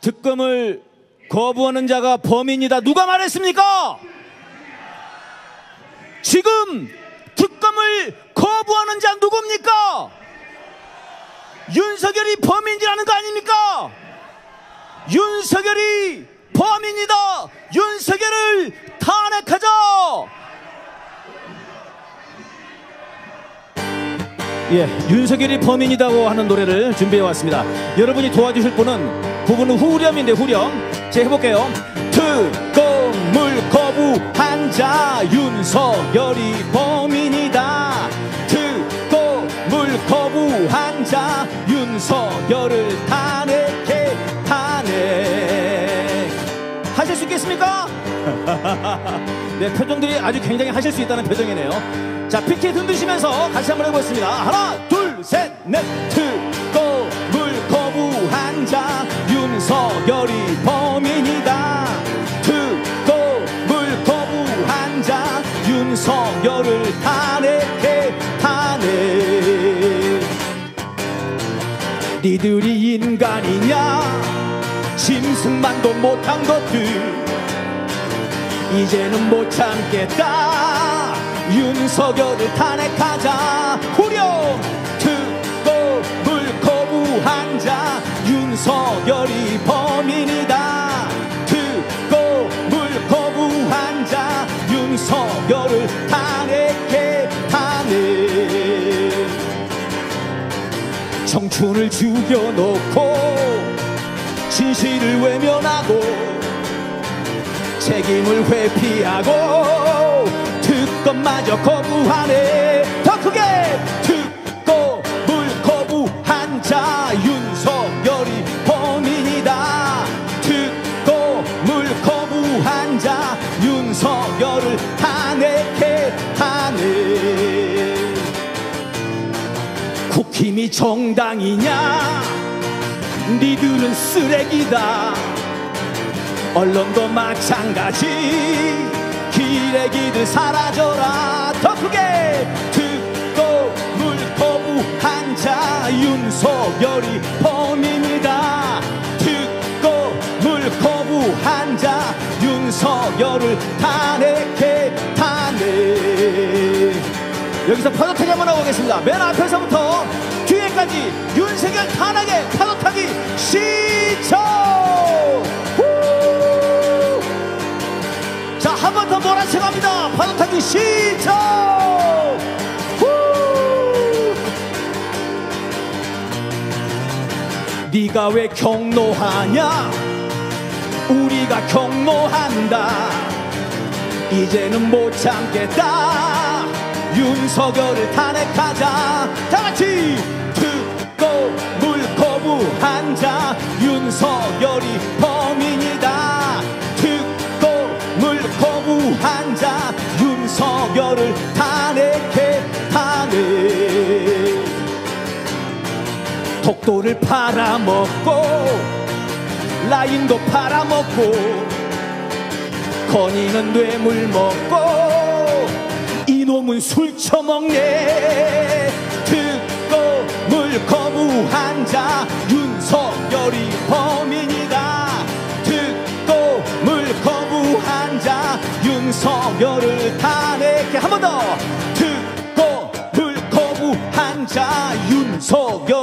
특검을 거부하는 자가 범인이다. 누가 말했습니까? 지금 특검을 거부하는 자 누굽니까? 윤석열이 범인이라는 거 아닙니까? 윤석열이 범인이다. 윤석열을 탄핵하자. 예, 윤석열이 범인이라고 하는 노래를 준비해 왔습니다. 여러분이 도와주실 분은 부부는 후렴인데 후렴. 제가 해볼게요. 특검을 거부한 자 윤석열이 범인이다. 특검을 거부한 자 윤석열을 탄핵해 탄핵. 하실 수 있겠습니까? 네, 표정들이 아주 굉장히 하실 수 있다는 표정이네요. 자, 피켓 흔드시면서 같이 한번 해보겠습니다. 하나, 둘, 셋, 넷. 특 윤석열을 탄핵해 탄핵. 니들이 인간이냐? 짐승만도 못한 것들. 이제는 못 참겠다 윤석열을 탄핵하자 후렴 청춘을 죽여놓고 진실을 외면하고 책임을 회피하고 특검마저 거부하네. 더 크게 특검을 거부한 자 윤석열이 범인이다. 특검을 거부한 자 윤석열을 국힘이 정당이냐? 니들은 쓰레기다. 언론도 마찬가지. 기레기들 사라져라. 더 크게. 특검을 거부한 자. 윤석열이 범인이다. 특검을 거부한 자. 윤석열을 탄핵해 탄핵. 여기서 파도타기 한번 하고 오겠습니다. 맨 앞에서부터 뒤에까지 윤석열 탄핵의 파도타기 시청 자, 한 번 더 몰아쳐 갑니다. 파도 타기 시청! 후! 네가 왜 경로하냐? 우리가 경로한다. 이제는 못 참겠다. 윤석열을 탄핵하자. 다 같이 특검을 거부 한 자 윤석열이 범인이다. 특검을 거부한 자 윤석열을 탄핵해 탄핵 독도를 팔아먹고 라인도 팔아먹고 건이는 뇌물 먹고 이놈은 술 처먹네 자 윤석열을 탄핵해 한번 더. 특검을 거부한 자 윤석열